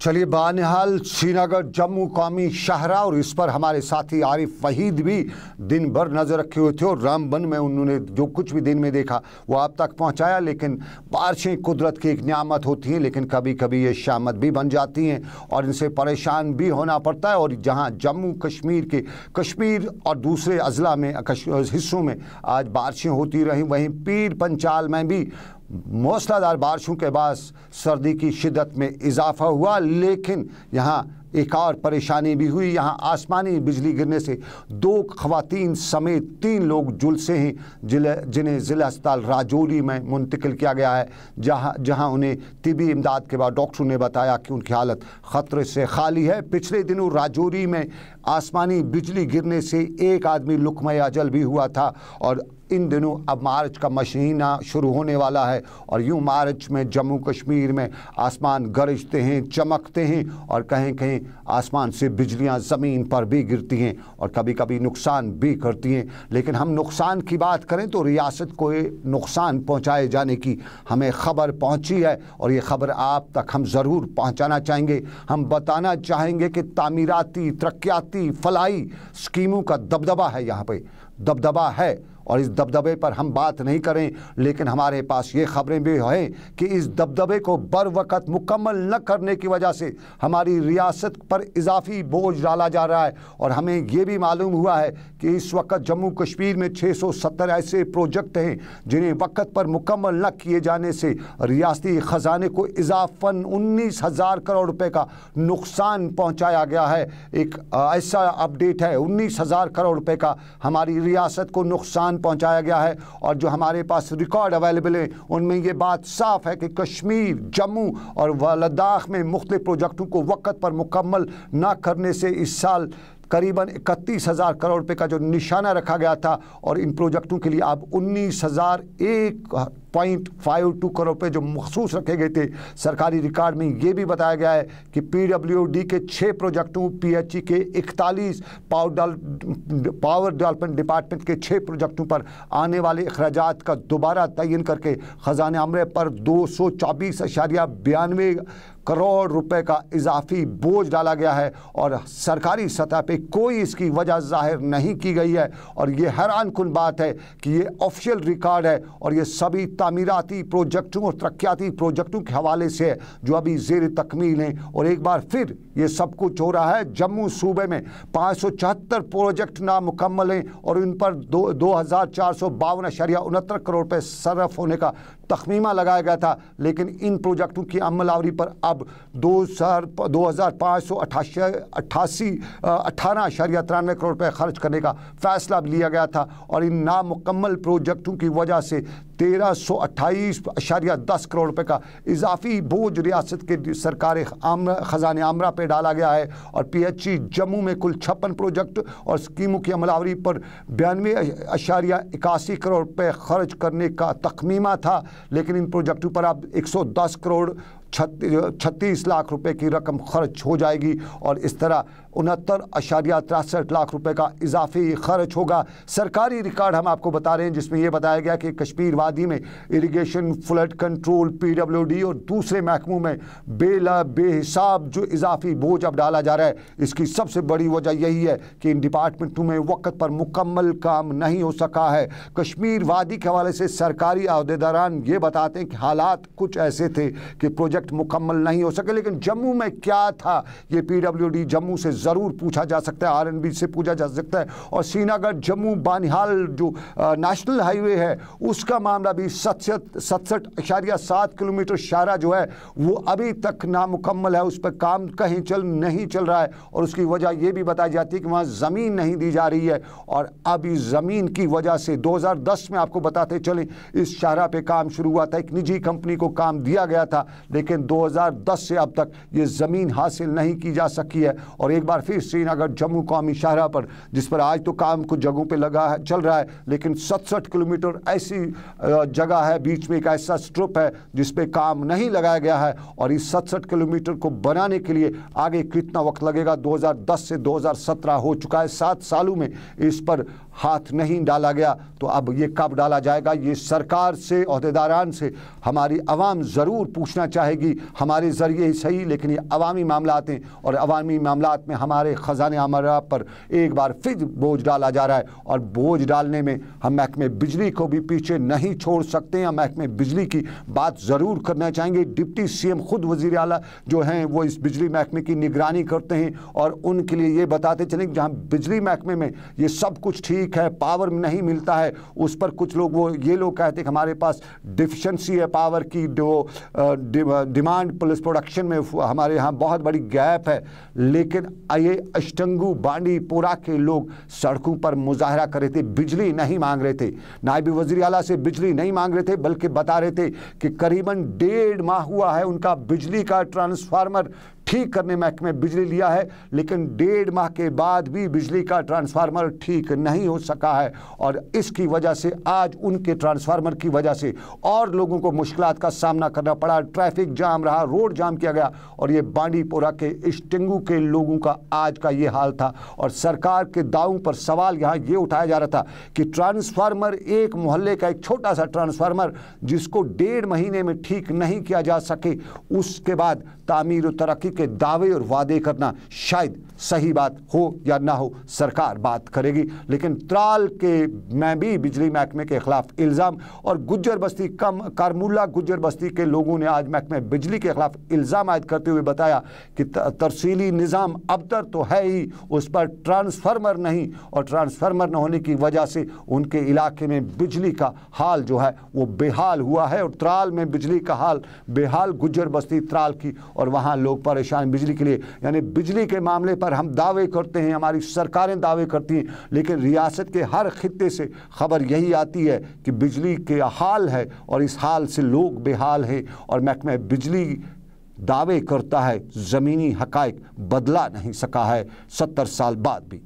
चलिए बानिहाल, श्रीनगर, जम्मू, कौमी शाहरा और इस पर हमारे साथी आरिफ वहीद भी दिन भर नज़र रखे हुए थे और रामबन में उन्होंने जो कुछ भी दिन में देखा, वो आप तक पहुँचाया, लेकिन बारिशें कुदरत की एक नियामत होती हैं, लेकिन कभी कभी ये शामत भी बन जाती हैं और इनसे परेशान भी होना पड़ता है और जहाँ जम्मू, कश्मीर के, कश्मीर और दूसरे अजला में हिस्सों में आज बारिशें होती रहीं, वहीं पीर पंचाल में भी मौसलाधार बारिशों के बाद सर्दी की शिदत में इजाफा हुआ लेकिन यहाँ एक और परेशानी भी हुई। यहाँ आसमानी बिजली गिरने से दो खवतिन समेत तीन लोग झुलसे हैं। ज़िले, जिन्हें ज़िला अस्पताल राजौरी में मुंतकिल किया गया है, जहाँ जहाँ उन्हें तिबी इमदाद के बाद डॉक्टरों ने बताया कि उनकी हालत ख़तरे से खाली है। पिछले दिनों राजौरी में आसमानी बिजली गिरने से एक आदमी लुकमय अजल भी हुआ था और इन दिनों अब मार्च का मशीना शुरू होने वाला है और यूँ मार्च में जम्मू कश्मीर में आसमान गरजते हैं, चमकते हैं और कहीं कहीं आसमान से बिजलियाँ ज़मीन पर भी गिरती हैं और कभी कभी नुकसान भी करती हैं। लेकिन हम नुकसान की बात करें तो रियासत को नुकसान पहुँचाए जाने की हमें ख़बर पहुँची है और ये ख़बर आप तक हम ज़रूर पहुंचाना चाहेंगे। हम बताना चाहेंगे कि तामीराती, तरक्याती फलाई स्कीमों का दबदबा है यहाँ पर दबदबा है और इस दबदबे पर हम बात नहीं करें, लेकिन हमारे पास ये खबरें भी हैं कि इस दबदबे को बर वक़्त मुकम्मल न करने की वजह से हमारी रियासत पर इजाफी बोझ डाला जा रहा है। और हमें ये भी मालूम हुआ है कि इस वक्त जम्मू कश्मीर में 670 ऐसे प्रोजेक्ट हैं जिन्हें वक्त पर मुकम्मल न किए जाने से रियासती ख़जाने को इजाफन उन्नीस हज़ार करोड़ रुपये का नुकसान पहुँचाया गया है। एक ऐसा अपडेट है, उन्नीस हज़ार करोड़ रुपये का हमारी रियासत को नुकसान पहुँचाया गया है और जो हमारे पास रिकॉर्ड अवेलेबल है, उनमें ये बात साफ़ है कि कश्मीर, जम्मू और लद्दाख में मुख्त प्रोजेक्टों को वक्त पर मुकम्मल ना करने से इस साल करीबन इकतीस हज़ार करोड़ रुपए का जो निशाना रखा गया था और इन प्रोजेक्टों के लिए अब उन्नीस हज़ार एक पॉइंट फाइव टू करोड़ रुपये जो मखसूस रखे गए थे। सरकारी रिकॉर्ड में ये भी बताया गया है कि पीडब्ल्यूडी के छः प्रोजेक्टों पीएचई के इकतालीस, पावर पावर डेवलपमेंट डिपार्टमेंट के छः प्रोजेक्टों पर आने वाले अखराज का दोबारा तयन करके ख़जान अमरे पर दो सौ चौबीस अशारिया बयानवे करोड़ रुपए का इजाफी बोझ डाला गया है और सरकारी सतह पे कोई इसकी वजह ज़ाहिर नहीं की गई है। और ये हैरान कन बात है कि ये ऑफिशियल रिकॉर्ड है और ये सभी तमीराती प्रोजेक्टों और तरक्याती प्रोजेक्टों के हवाले से है, जो अभी जेर तकमील हैं। और एक बार फिर ये सब कुछ हो रहा है। जम्मू सूबे में पाँच सौ चौहत्तर प्रोजेक्ट नामुकम्मल हैं और इन पर दो दो हज़ार चार सौ बावन उनहत्तर करोड़ रुपये सरफ होने का तखमीमा लगाया गया था। लेकिन इन प्रोजेक्टों की अमलावरी पर अब दो हज़ार दो हज़ार पाँच सौ अठासी अट्ठासी अट्ठारह अशरिया तिरानवे करोड़ रुपये खर्च करने का फैसला लिया गया था और इन नामुकम्मल प्रोजेक्टों की वजह से तेरह सौ अट्ठाईस अशारिया दस करोड़ रुपए का इजाफी बोझ रियासत के सरकार ख़जान आमरा पर डाला गया है और पी एच ई जम्मू में कुल छप्पन प्रोजेक्ट और स्कीमों की अमलावरी पर बयानवे अशारिया इक्यासी करोड़ रुपए खर्च करने का तखमीमा था। लेकिन इन प्रोजेक्टों पर अब 110 करोड़ छत्तीस लाख रुपए की रकम खर्च हो जाएगी और इस तरह उनहत्तर अशारिया तिरसठ लाख रुपए का इजाफी खर्च होगा। सरकारी रिकॉर्ड हम आपको बता रहे हैं, जिसमें यह बताया गया कि कश्मीर वादी में इरिगेशन, फ्लड कंट्रोल, पीडब्ल्यूडी और दूसरे महकमों में बेला, बेहिसाब जो इजाफी बोझ अब डाला जा रहा है, इसकी सबसे बड़ी वजह यही है कि इन डिपार्टमेंटों में वक्त पर मुकम्मल काम नहीं हो सका है। कश्मीर वादी के हवाले से सरकारी अहदेदारान ये बताते हैं कि हालात कुछ ऐसे थे कि प्रोजेक्ट मुकम्मल नहीं हो सके, लेकिन जम्मू में क्या था? ये पीडब्ल्यूडी जम्मू से ज़रूर पूछा जा सकता है आरएनबी से पूछा जा सकता है। और श्रीनगर जम्मू बानिहाल जो नेशनल हाईवे है, उसका मामला भी सतसठ सतसठ अशारिया सात किलोमीटर शारा जो है, वो अभी तक नामुकम्मल है, उस पर काम कहीं चल, नहीं चल रहा है। और उसकी वजह ये भी बताई जाती है कि वहाँ ज़मीन नहीं दी जा रही है। और इस ज़मीन की वजह से 2010 में आपको बताते चले, इस शाहरा पे काम शुरू हुआ था। एक निजी कंपनी को काम दिया गया था, लेकिन 2010 से अब तक ये ज़मीन हासिल नहीं की जा सकी है। और एक बार फिर श्रीनगर, जम्मू, कौमी शाहरा पर, जिस पर आज तो काम कुछ जगहों पे लगा है, चल रहा है, लेकिन सतसठ किलोमीटर ऐसी जगह है, बीच में एक ऐसा स्ट्रिप है, जिस पे काम नहीं लगाया गया है, और इस सतसठ किलोमीटर को बनाने के लिए आगे कितना वक्त लगेगा? 2010 से 2017 हो चुका है, सात सालों में इस पर हाथ नहीं डाला गया तो अब ये कब डाला जाएगा? ये सरकार से, अहदेदारान से हमारी आवाम ज़रूर पूछना चाहेगी। हमारे ज़रिए ही सही, लेकिन ये अवामी मामला हैं और अवामी मामला में हमारे ख़जान हमारा पर एक बार फिर बोझ डाला जा रहा है। और बोझ डालने में हम महकमे बिजली को भी पीछे नहीं छोड़ सकते हैं। महकमे बिजली की बात ज़रूर करना चाहेंगे। डिप्टी सीएम खुद वज़ीर अला जो हैं, वो इस बिजली महकमे की निगरानी करते हैं और उनके लिए ये बताते चलें जहाँ बिजली महकमे में ये सब कुछ ठीक है पावर नहीं मिलता है, उस पर कुछ लोग वो, ये लोग कहते हैं कि हमारे पास डिफिशेंसी है पावर की, जो डिमांड पुलिस प्रोडक्शन में हमारे यहाँ बहुत बड़ी गैप है। लेकिन ये अष्टंगू बांडीपुरा के लोग सड़कों पर मुजाहरा कर रहे थे, बिजली नहीं मांग रहे थे। नायब वजी अला से बिजली नहीं मांग रहे थे, बल्कि बता रहे थे कि करीबन डेढ़ माह हुआ है उनका बिजली का ट्रांसफार्मर ठीक करने महकमे बिजली लिया है, लेकिन डेढ़ माह के बाद भी बिजली का ट्रांसफार्मर ठीक नहीं हो सका है और इसकी वजह से आज उनके ट्रांसफार्मर की वजह से और लोगों को मुश्किल का सामना करना पड़ा। ट्रैफ़िक जाम रहा, रोड जाम किया गया और ये बांडीपोरा के इस्टिंगू के लोगों का आज का ये हाल था और सरकार के दावों पर सवाल यहाँ ये उठाया जा रहा था कि ट्रांसफार्मर एक मोहल्ले का एक छोटा सा ट्रांसफार्मर जिसको डेढ़ महीने में ठीक नहीं किया जा सके, उसके बाद तामीर तरक्की के दावे और वादे करना शायद सही बात हो या ना हो, सरकार बात करेगी। लेकिन त्राल के मैं भी बिजली महकमे के खिलाफ इल्ज़ाम और गुज्जर बस्ती कम कारमुल्ला गुज्जर बस्ती के लोगों ने आज महकमे बिजली के खिलाफ इल्ज़ाम आयद करते हुए बताया कि तरसीली निज़ाम अबतर तो है ही, उस पर ट्रांसफार्मर नहीं और ट्रांसफार्मर न होने की वजह से उनके इलाके में बिजली का हाल जो है वो बेहाल हुआ है और त्राल में बिजली का हाल बेहाल गुज्जर बस्ती त्राल की और वहाँ लोग परेशान बिजली के लिए। यानी बिजली के मामले पर हम दावे करते हैं, हमारी सरकारें दावे करती हैं, लेकिन रियासत के हर खत्े से खबर यही आती है कि बिजली के हाल है और इस हाल से लोग बेहाल हैं और महकमा बिजली दावे करता है, ज़मीनी हकाइक बदला नहीं सका है, सत्तर साल बाद भी।